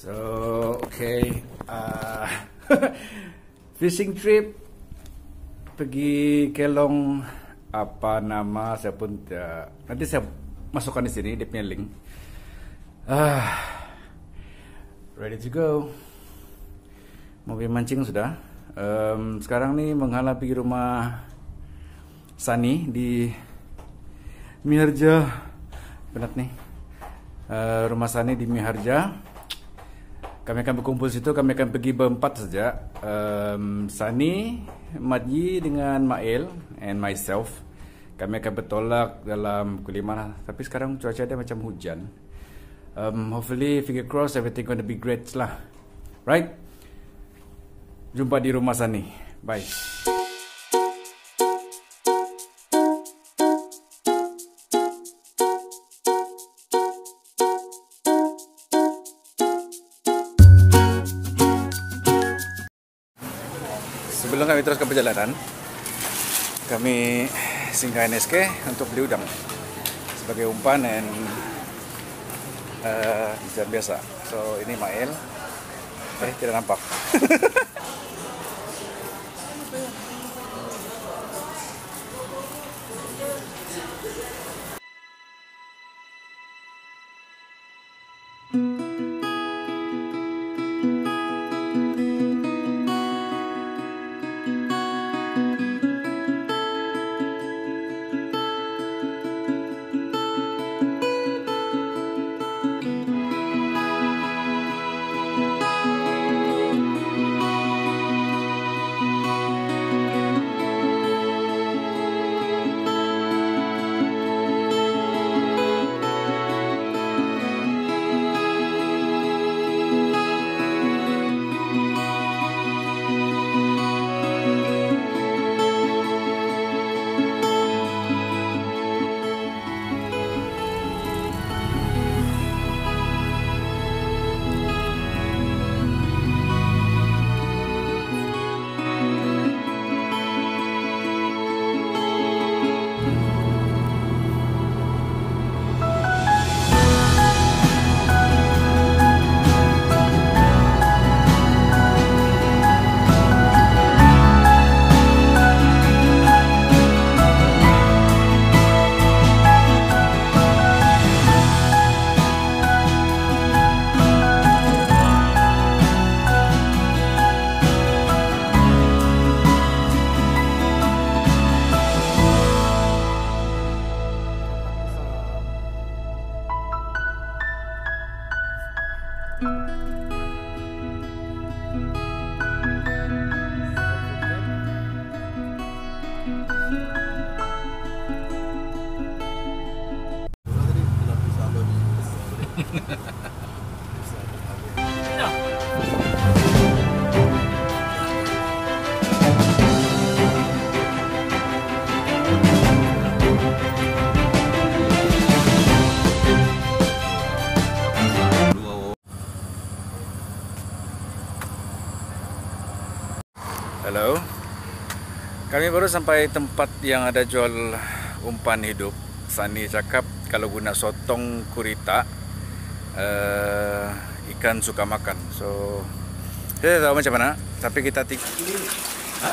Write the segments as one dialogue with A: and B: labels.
A: So, okay. Uh, fishing trip pergi Kelong apa nama saya pun uh, nanti saya masukkan di sini dia punya link. Ah, ready to go. Pergi mancing sudah. Um, sekarang ni menghala pergi rumah Sani di Miharja. Benar ni. Uh, rumah Sani di Miharja. Kami akan berkumpul situ. Kami akan pergi berempat saja. Um, Sani, Madji dengan Mail and myself. Kami akan bertolak dalam pukul lima lah. Tapi sekarang cuaca dia macam hujan. Um, hopefully, fingers crossed, everything to be great lah. Right? Jumpa di rumah Sani. Bye. Kami teruskan perjalanan, kami singgah NSK untuk beli udang sebagai umpan dan uh, biasa. So ini Mael. Eh tidak nampak. Kami baru sampai tempat yang ada jual umpan hidup. Sani cakap kalau guna sotong kurita uh, ikan suka makan. So saya tahu macam mana, tapi kita tik. Ha?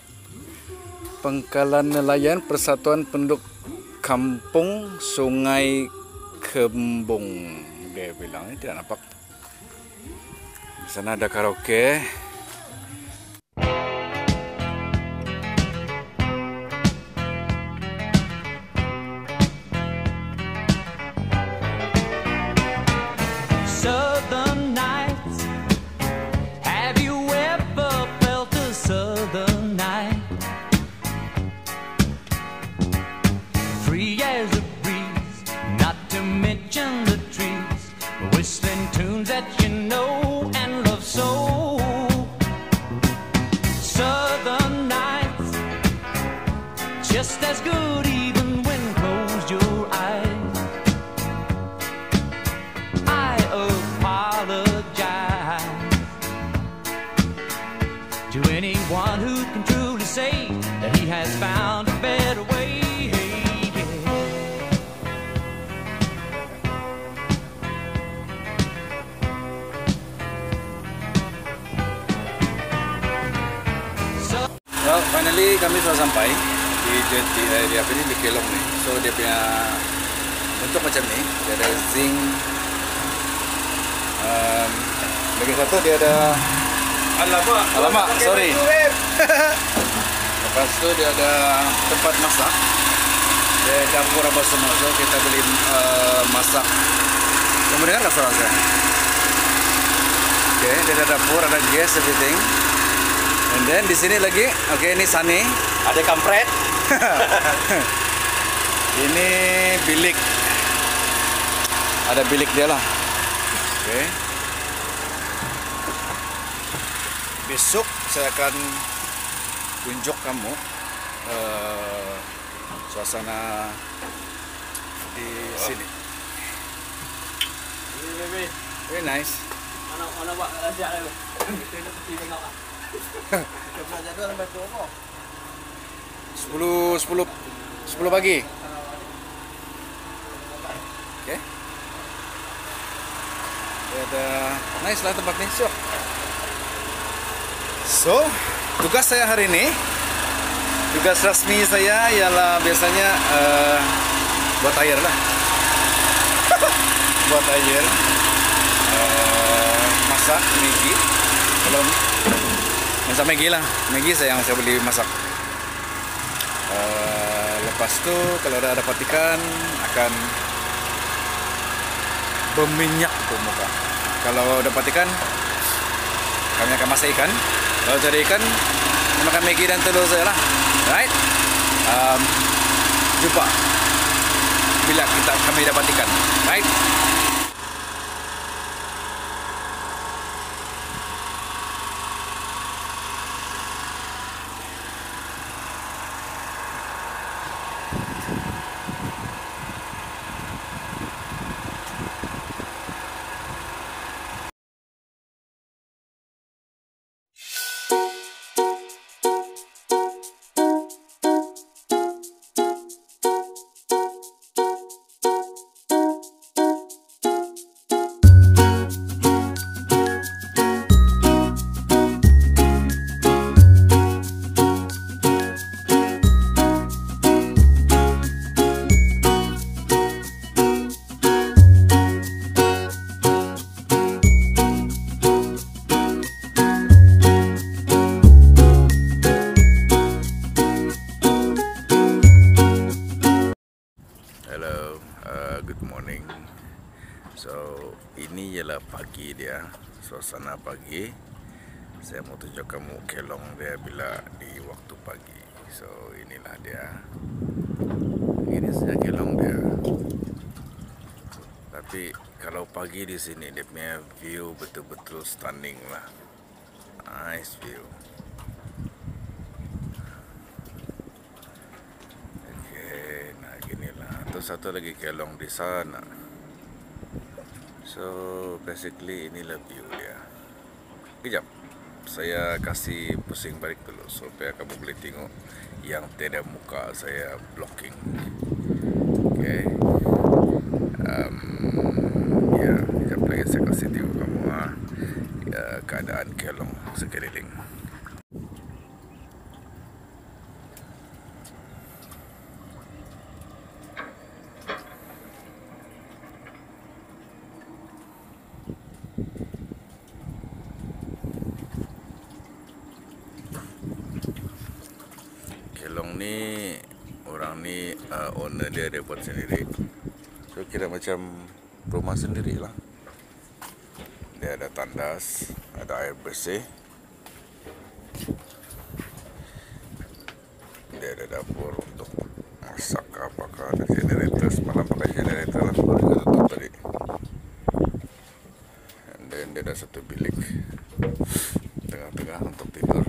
A: Pengkalan Nelayan Persatuan Penduduk Kampung Sungai Kembung. Dia bilang ini tidak nampak. Di sana ada karaoke. Kami sudah sampai di jeti eh, di apa ni di Kelong ni. So dia punya bentuk macam ni. Dia ada zinc. Um, lagi satu dia ada
B: Alamak.
A: Alamak, sorry. Lepas tu dia ada tempat masak. Dia dapur apa semua. So kita boleh uh, masak. Kamu dengar tak suara saya? Okay, dia ada dapur, ada gas, everything. And then di sini lagi, okay ini Sunny.
B: Ada kampret.
A: Ini bilik. Ada bilik dia lah. Okay. Besok saya akan tunjuk kamu uh, suasana di sini.
B: Weh,
A: Very nice.
B: Mana mana buat rahsia dia. Kita nak pergi tengok ah.
A: 10 10 10 pagi. Okay. Dia ada nice lah tempat ni. So, so tugas saya hari ini tugas resmi saya ialah biasanya uh, buat air lah. buat air. Uh, masak Maggi. Kalau masak Maggi lah. Maggi saya yang saya beli masak. Uh, lepas tu kalau dah dapat ikan akan berminyak tu muka. Kalau dapat ikan kami akan masak ikan. Kalau jadi ikan makan Maggi dan telur saja lah. Right? Um, jumpa bila kita kami dapat ikan. Right? Tunjuk kamu kelong dia bila di waktu pagi. So, inilah dia. Ini saja kelong dia. Tapi kalau pagi di sini dia punya view betul-betul stunning lah. Nice view. Satu lagi kelong di sana. So, basically inilah view dia. Kejap. Saya kasih pusing balik dulu supaya kamu boleh tengok yang tiada muka saya blocking. Okay. Um, ya, kejap lagi saya kasih tengok kamu ha, ya, keadaan kelong sekeliling. Kelong ni orang ni uh, owner dia dia buat sendiri. So kira macam rumah sendiri lah. Dia ada tandas, ada air bersih. Dia ada dapur untuk masak apakah ada generator semalam pakai generator lah tadi. Then dia ada satu bilik tengah-tengah untuk tidur.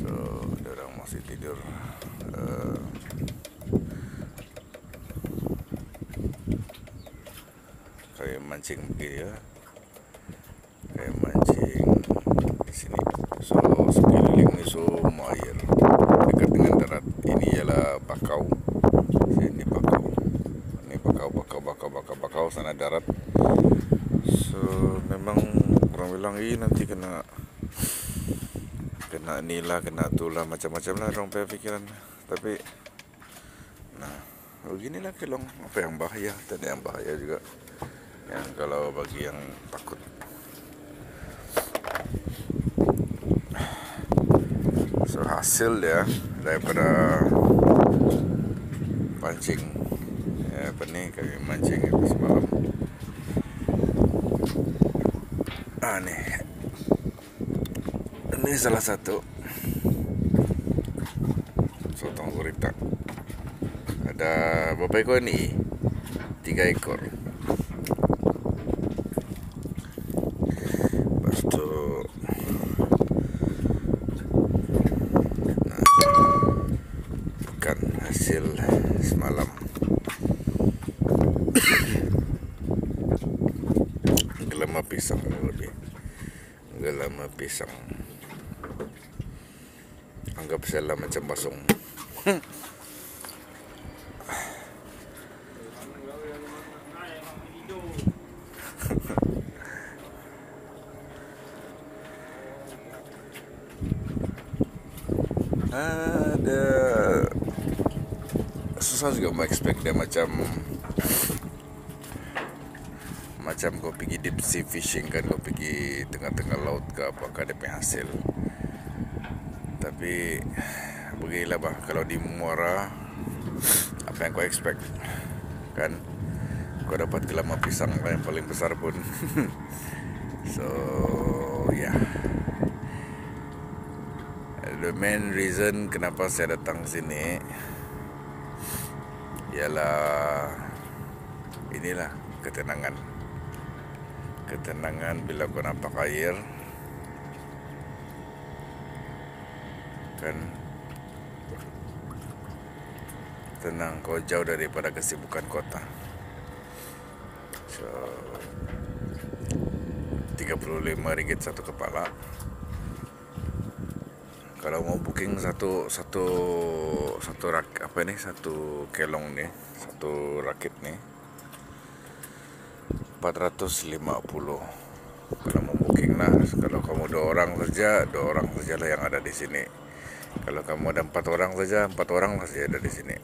A: So, masih tidur. Uh, kayak mancing begini ya. Kayak mancing di sini. So sekeliling ini semua air dekat dengan darat. Ini ialah bakau. Sini bakau. Ini bakau, bakau, bakau, bakau, bakau sana darat. So memang orang bilang ini nanti kena kena ni lah, kena tu lah, macam-macam lah orang punya fikiran. Tapi, nah, beginilah kelong. Apa yang bahaya dan yang bahaya juga. Yang kalau bagi yang takut. So hasil dia daripada pancing ya, apa ni kami mancing semalam ah ni ini salah satu sotong gurita. Ada berapa ekor ni? Tiga ekor. Pisang anggap saya lah macam basung. Ada susah juga expect dia macam macam kau pergi deep sea fishing kan kau pergi tengah-tengah laut ke apakah dia punya hasil. Tapi beginilah bah kalau di muara apa yang kau expect kan kau dapat gelama pisang lah yang paling besar pun. So yeah the main reason kenapa saya datang sini ialah inilah ketenangan ketenangan bila kau nampak air. Kan? Tenang kau jauh daripada kesibukan kota. So 35 ringgit satu kepala. Kalau mau booking satu satu satu rak apa ini satu kelong ni satu rakit ni 450 kalau mau booking lah. Kalau kamu dua orang saja dua orang saja lah yang ada di sini. Kalau kamu ada empat orang saja empat orang saja ada di sini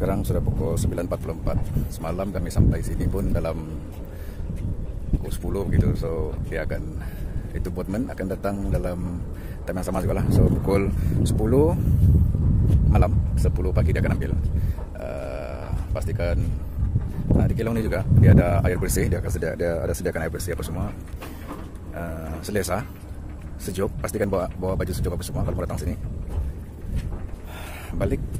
A: sekarang sudah pukul 9.44 semalam kami sampai sini pun dalam pukul 10 begitu so dia akan itu boatman akan datang dalam time yang sama juga lah. So pukul 10 malam. 10 pagi dia akan ambil. Uh, pastikan uh, di kilong ni juga dia ada air bersih dia akan sedia, dia ada sediakan air bersih apa semua. Uh, selesa sejuk. Pastikan bawa bawa baju sejuk apa semua kalau datang sini. Balik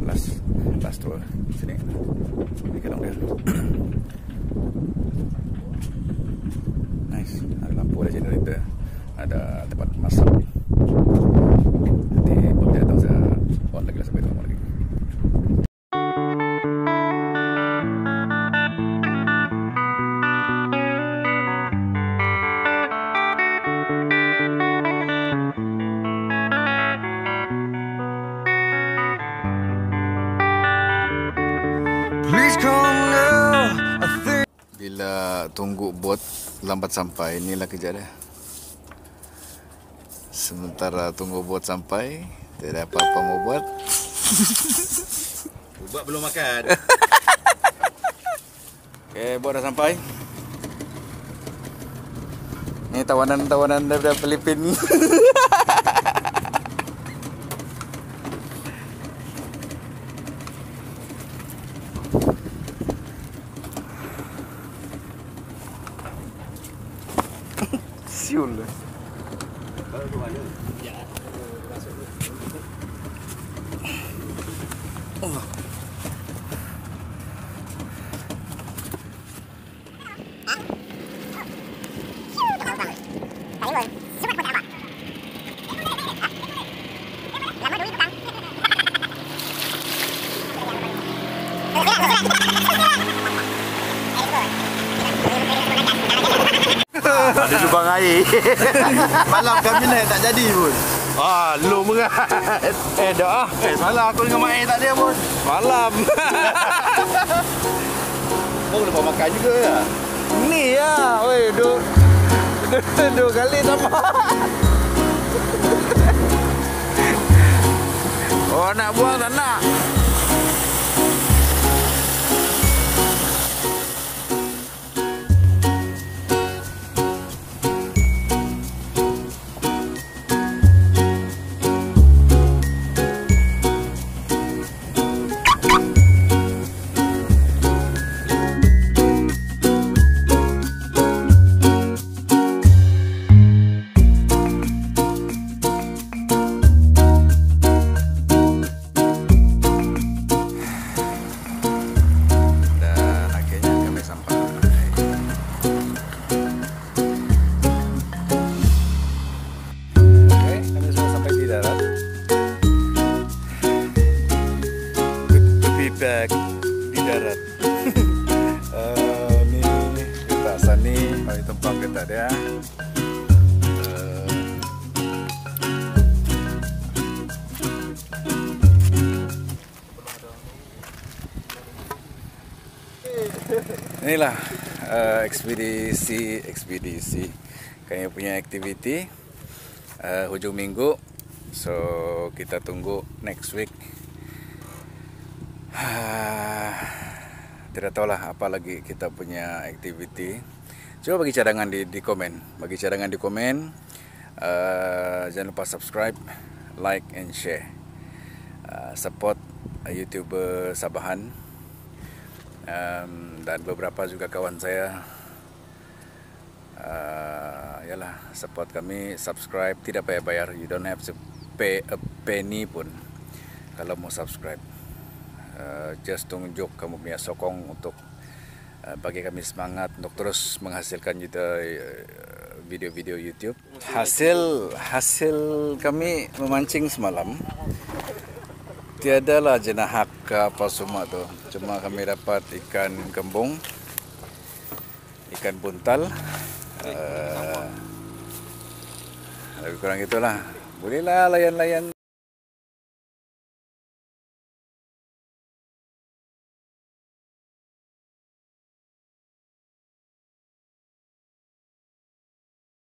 A: Last last tour. Sini. Ini kalong dia. nice. Ada lampu ada generator. Ada tempat masak. Lambat sampai, inilah kerja dia. Sementara tunggu bot sampai, tidak ada apa-apa mau buat.
B: Buat belum makan.
A: Okey, bot dah sampai. Ini tawanan-tawanan daripada Filipin. Ada lubang air.
B: Malam kami naik tak jadi pun.
A: Ah, lu mengat. Eh, dah.
B: Eh, semalam aku dengan Mak Air tak ada pun.
A: Malam.
B: Kau lupa makan juga lah.
A: Ni ya, oi, dua, dua kali sama. Oh, nak buang tak nak? Ekspedisi ekspedisi kami punya aktiviti uh, hujung minggu. So kita tunggu next week. Tidak tahulah apa lagi kita punya aktiviti. Coba bagi cadangan di, di komen. Bagi cadangan di komen. Uh, jangan lupa subscribe, like and share. Uh, support uh, YouTuber Sabahan um, dan beberapa juga kawan saya uh, yalah support kami subscribe tidak payah bayar you don't have to pay a penny pun kalau mau subscribe uh, just tunjuk kamu punya sokong untuk uh, bagi kami semangat untuk terus menghasilkan juga uh, video-video YouTube hasil hasil kami memancing semalam Tiada lah jenahak apa semua tu. Cuma kami dapat ikan kembung, ikan buntal. Uh, lebih kurang itulah. Bolehlah layan-layan